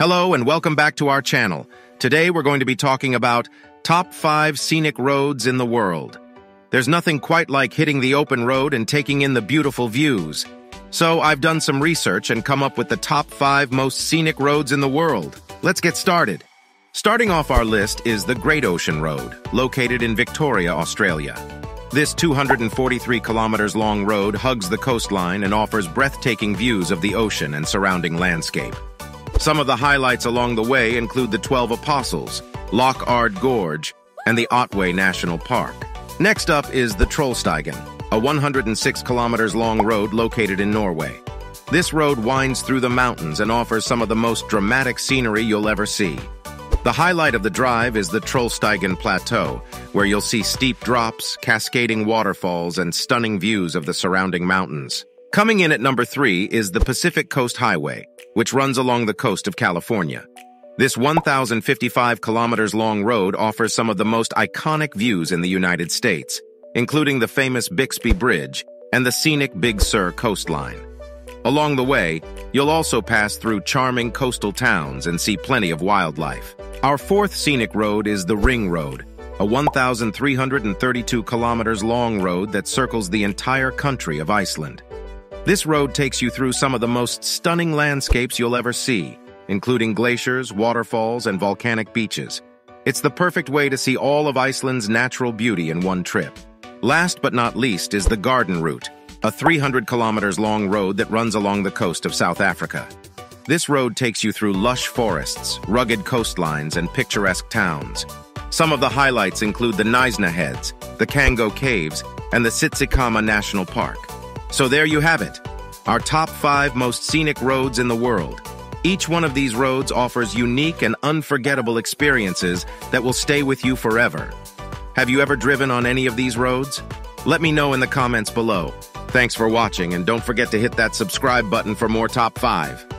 Hello and welcome back to our channel. Today we're going to be talking about top 5 scenic roads in the world. There's nothing quite like hitting the open road and taking in the beautiful views. So I've done some research and come up with the top 5 most scenic roads in the world. Let's get started. Starting off our list is the Great Ocean Road, located in Victoria, Australia. This 243 kilometers long road hugs the coastline and offers breathtaking views of the ocean and surrounding landscape. Some of the highlights along the way include the 12 Apostles, Loch Ard Gorge, and the Otway National Park. Next up is the Trollstigen, a 106 kilometers long road located in Norway. This road winds through the mountains and offers some of the most dramatic scenery you'll ever see. The highlight of the drive is the Trollstigen Plateau, where you'll see steep drops, cascading waterfalls, and stunning views of the surrounding mountains. Coming in at number three is the Pacific Coast Highway, which runs along the coast of California. This 1,055 kilometers long road offers some of the most iconic views in the United States, including the famous Bixby Bridge and the scenic Big Sur coastline. Along the way, you'll also pass through charming coastal towns and see plenty of wildlife. Our fourth scenic road is the Ring Road, a 1,332 kilometers long road that circles the entire country of Iceland. This road takes you through some of the most stunning landscapes you'll ever see, including glaciers, waterfalls, and volcanic beaches. It's the perfect way to see all of Iceland's natural beauty in one trip. Last but not least is the Garden Route, a 300 kilometers long road that runs along the coast of South Africa. This road takes you through lush forests, rugged coastlines, and picturesque towns. Some of the highlights include the Knysna Heads, the Cango Caves, and the Tsitsikamma National Park. So there you have it, our top five most scenic roads in the world. Each one of these roads offers unique and unforgettable experiences that will stay with you forever. Have you ever driven on any of these roads? Let me know in the comments below. Thanks for watching and don't forget to hit that subscribe button for more top 5.